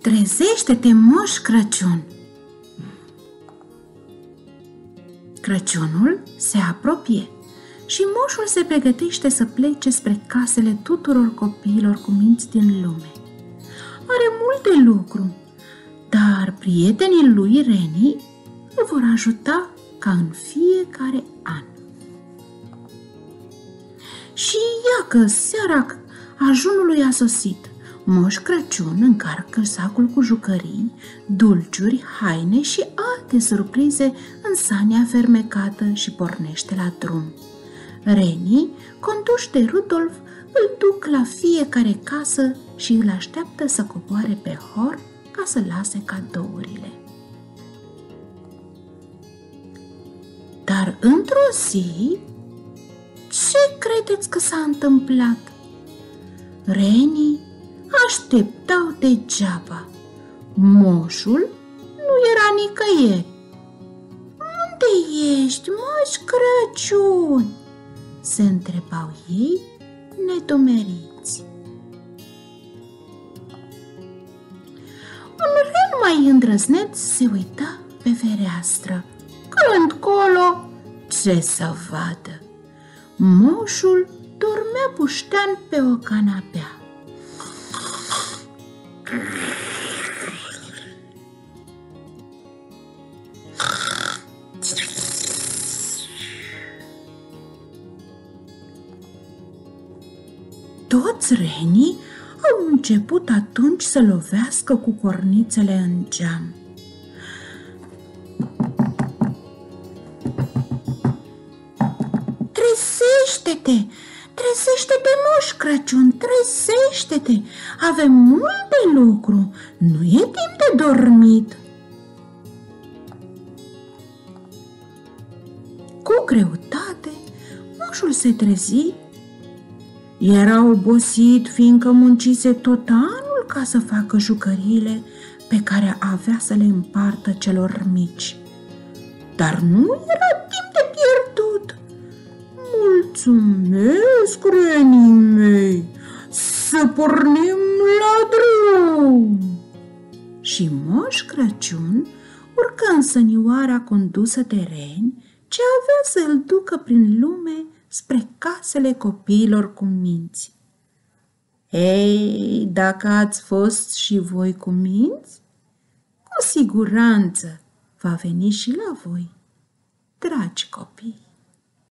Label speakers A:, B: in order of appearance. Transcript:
A: Trezește-te, moș Crăciun! Crăciunul se apropie și moșul se pregătește să plece spre casele tuturor copiilor cu minți din lume. Are multe lucru, dar prietenii lui Reni îl vor ajuta ca în fiecare an. Și ia că seara ajunului a sosit. Moș Crăciun încarcă sacul cu jucării, dulciuri, haine și alte surprize în sania fermecată și pornește la drum. Renii, conduși de Rudolf, îl duc la fiecare casă și îl așteaptă să coboare pe hor ca să lase cadourile. Dar într-o zi, ce credeți că s-a întâmplat? Renii așteptau degeaba. Moșul nu era nicăieri. Unde ești, moș Crăciun? Se întrebau ei nedomeriți. Un ren mai îndrăzneț se uita pe fereastră. Când colo, ce să vadă? Moșul dormea puștean pe o canapea. Toți renii au început atunci să lovească cu cornițele în geam. Trezește-te! Trezește-te, moș Crăciun, trezește-te! Avem multe lucru, nu e timp de dormit. Greutate, moșul se trezi. Era obosit, fiindcă muncise tot anul ca să facă jucăriile pe care avea să le împartă celor mici. Dar nu era timp de pierdut. Mulțumesc, renii mei! Să pornim la drum! Și Moș Crăciun urcă în sănioara condusă de reni ce avea să îl ducă prin lume spre casele copiilor cu minți. Ei, dacă ați fost și voi cu minți, cu siguranță va veni și la voi, dragi copii.